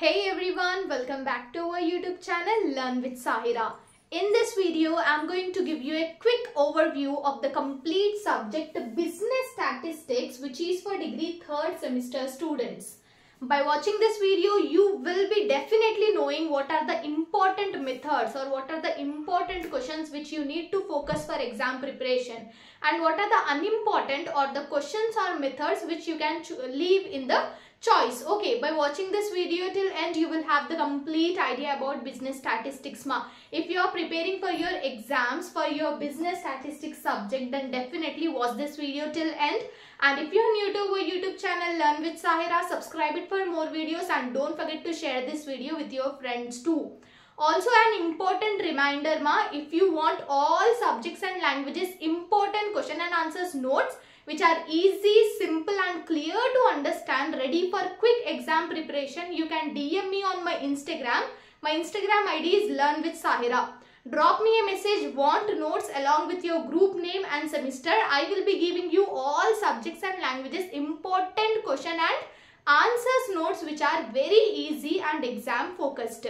Hey everyone, welcome back to our YouTube channel Learn with Sahera. In this video, I'm going to give you a quick overview of the complete subject Business Statistics which is for degree 3rd semester students. By watching this video, you will be definitely knowing what are the important methods or what are the important questions which you need to focus for exam preparation and what are the unimportant or the questions or methods which you can leave in the choice. Okay by watching this video till end you will have the complete idea about business statistics ma. If you are preparing for your exams for your business statistics subject then definitely watch this video till end. And if you are new to our youtube channel learn with sahera subscribe it for more videos and don't forget to share this video with your friends too. Also an important reminder ma if you want all subjects and languages important question and answers notes which are easy, simple and clear to understand, ready for quick exam preparation, you can DM me on my Instagram. My Instagram ID is Learn with Sahera. Drop me a message, want notes along with your group name and semester. I will be giving you all subjects and languages important question and answers notes which are very easy and exam focused.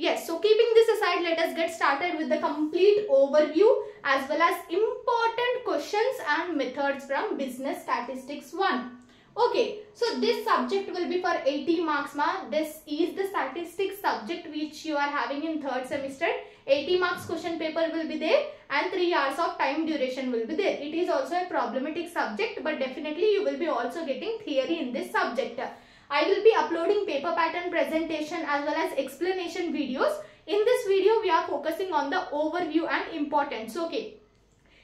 Yes, so keeping this aside, let us get started with the complete overview as well as important questions and methods from Business Statistics 1. Okay, so this subject will be for 80 marks ma. This is the statistics subject which you are having in third semester. 80 marks question paper will be there and 3 hours of time duration will be there. It is also a problematic subject but definitely you will be also getting theory in this subject. I will be uploading paper pattern presentation as well as explanation videos. In this video, we are focusing on the overview and importance. Okay.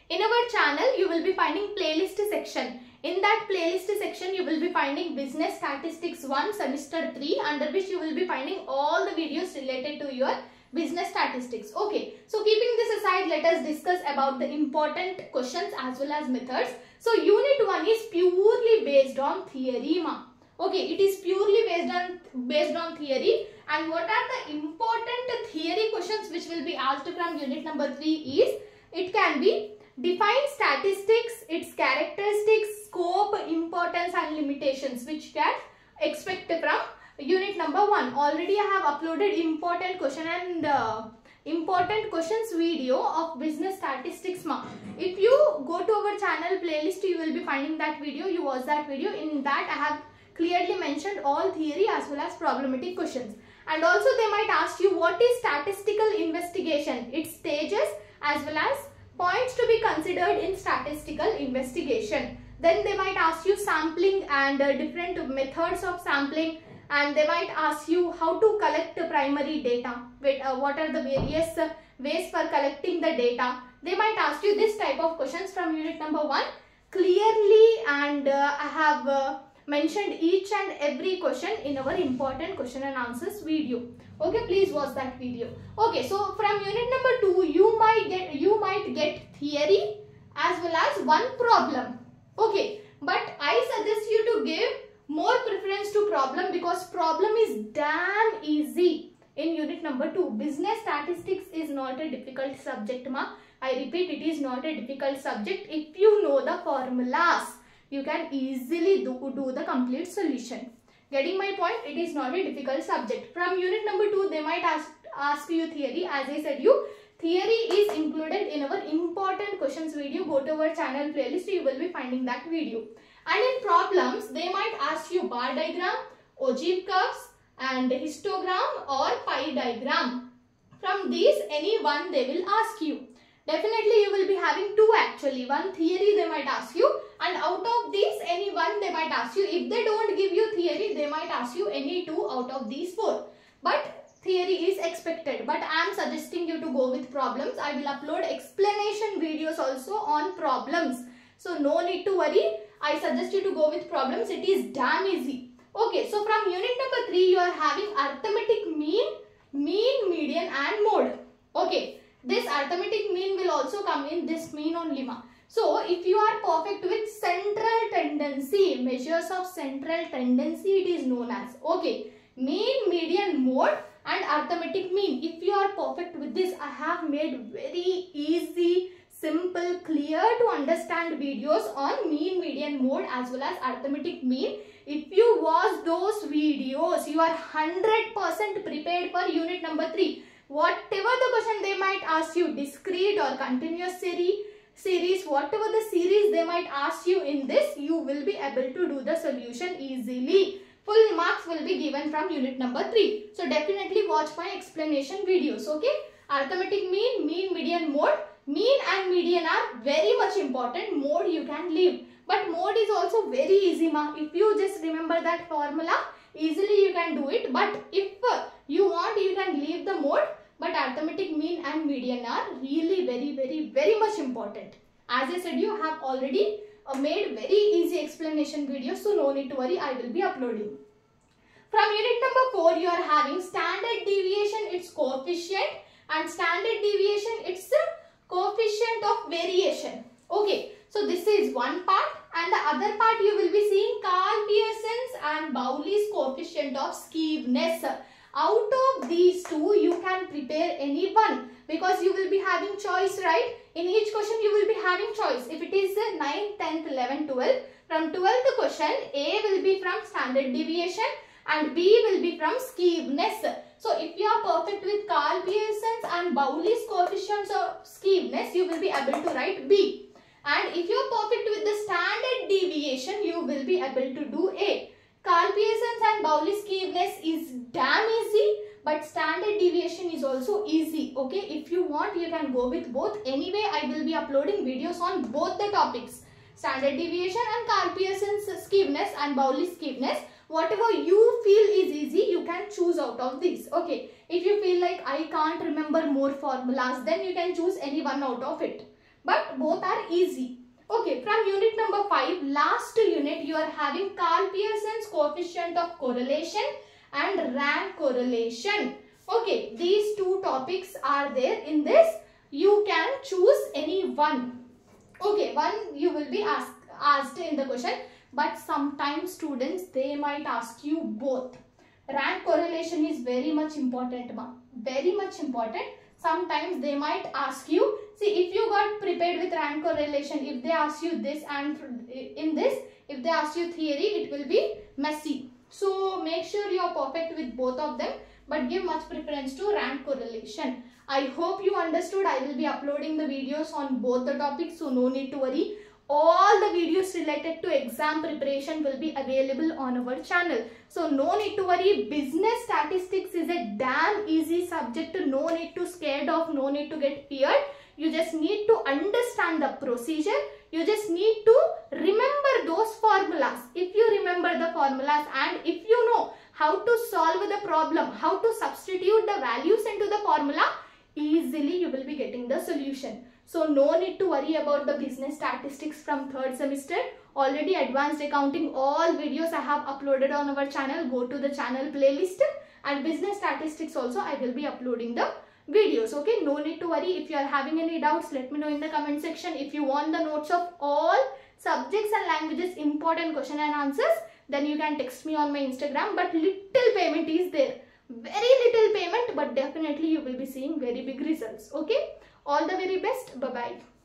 In our channel, you will be finding playlist section. In that playlist section, you will be finding Business Statistics 1 Semester 3 under which you will be finding all the videos related to your business statistics. Okay, so keeping this aside, let us discuss about the important questions as well as methods. So unit 1 is purely based on theory. Ma. Okay, it is purely based on based on theory. And what are the important theory questions which will be asked from unit number 3 is it can be define statistics, its characteristics, scope, importance and limitations which can expect from unit number 1. Already I have uploaded important question and uh, important questions video of business statistics. If you go to our channel playlist you will be finding that video. You watch that video. In that I have clearly mentioned all theory as well as problematic questions. And also they might ask you what is statistical investigation, its stages as well as points to be considered in statistical investigation. Then they might ask you sampling and uh, different methods of sampling and they might ask you how to collect the primary data. Wait, uh, what are the various uh, ways for collecting the data. They might ask you this type of questions from unit number 1 clearly and uh, I have uh, mentioned each and every question in our important question and answers video. Okay please watch that video. Okay so from unit number 2 you might get you might get theory as well as one problem. Okay but i suggest you to give more preference to problem because problem is damn easy in unit number 2 business statistics is not a difficult subject ma. I repeat it is not a difficult subject if you know the formulas you can easily do, do the complete solution. Getting my point? It is not a difficult subject. From unit number 2, they might ask, ask you theory. As I said you, theory is included in our important questions video. Go to our channel playlist. You will be finding that video. And in problems, they might ask you bar diagram, ogive curves and histogram or pie diagram. From these, any one they will ask you. Definitely you will be having two actually. One theory they might ask you and out of these any one they might ask you. If they don't give you theory they might ask you any two out of these four. But theory is expected but I am suggesting you to go with problems. I will upload explanation videos also on problems. So no need to worry. I suggest you to go with problems. It is damn easy. Okay, so from unit number 3 you are having arithmetic mean, mean, median and mode. Okay, this arithmetic mean will also come in this mean only ma. So if you are perfect with central tendency, measures of central tendency it is known as. Okay, mean, median, mode and arithmetic mean. If you are perfect with this, I have made very easy, simple, clear to understand videos on mean, median, mode as well as arithmetic mean. If you watch those videos, you are 100% prepared for unit number 3. Whatever the question they might ask you, discrete or continuous series, series, whatever the series they might ask you in this, you will be able to do the solution easily. Full marks will be given from unit number 3. So definitely watch my explanation videos, okay? Arithmetic mean, mean, median, mode. Mean and median are very much important. Mode you can leave. But mode is also very easy ma. If you just remember that formula, easily you can do it. But if you want, you can leave the mode. But arithmetic mean and median are really very, very, very much important. As I said, you have already uh, made very easy explanation videos. So no need to worry, I will be uploading. From unit number 4, you are having standard deviation, its coefficient and standard deviation it's coefficient of variation okay so this is one part and the other part you will be seeing Karl Pearson's and Bowley's coefficient of skewness out of these two you can prepare any one because you will be having choice right in each question you will be having choice if it is 9th 10th 11th 12th from 12th question A will be from standard deviation and B will be from skewness so if you are perfect with Karl Pearson's and Bowley's coefficients of skewness, you will be able to write B. And if you are perfect with the standard deviation, you will be able to do A. Karl Pearson's and Bowley's skewness is damn but standard deviation is also easy. Okay, if you want, you can go with both. Anyway, I will be uploading videos on both the topics. Standard deviation and Karl Pearson's skewness and Bowley's skewness whatever you feel is easy you can choose out of these okay if you feel like i can't remember more formulas then you can choose any one out of it but both are easy okay from unit number 5 last unit you are having Karl Pearson's coefficient of correlation and rank correlation. Okay these two topics are there in this. You can choose any one. Okay one you will be asked asked in the question but sometimes students they might ask you both. Rank correlation is very much important very much important. Sometimes they might ask you see if you got prepared with rank correlation if they ask you this and in this if they ask you theory it will be messy so make sure you are perfect with both of them but give much preference to rank correlation i hope you understood i will be uploading the videos on both the topics so no need to worry all the videos related to exam preparation will be available on our channel. So no need to worry. Business statistics is a damn easy subject. No need to scared of, no need to get feared. You just need to understand the procedure. You just need to remember those formulas. If you remember the formulas and if you know how to solve the problem, how to substitute the values into the formula, easily you will be getting the solution. So no need to worry about the business statistics from third semester. Already advanced accounting all videos I have uploaded on our channel. Go to the channel playlist and business statistics also I will be uploading the videos. Okay, no need to worry. If you are having any doubts, let me know in the comment section. If you want the notes of all subjects and languages important question and answers, then you can text me on my Instagram. But little payment is there. Very little payment but definitely you will be seeing very big results. Okay. All the very best. Bye-bye.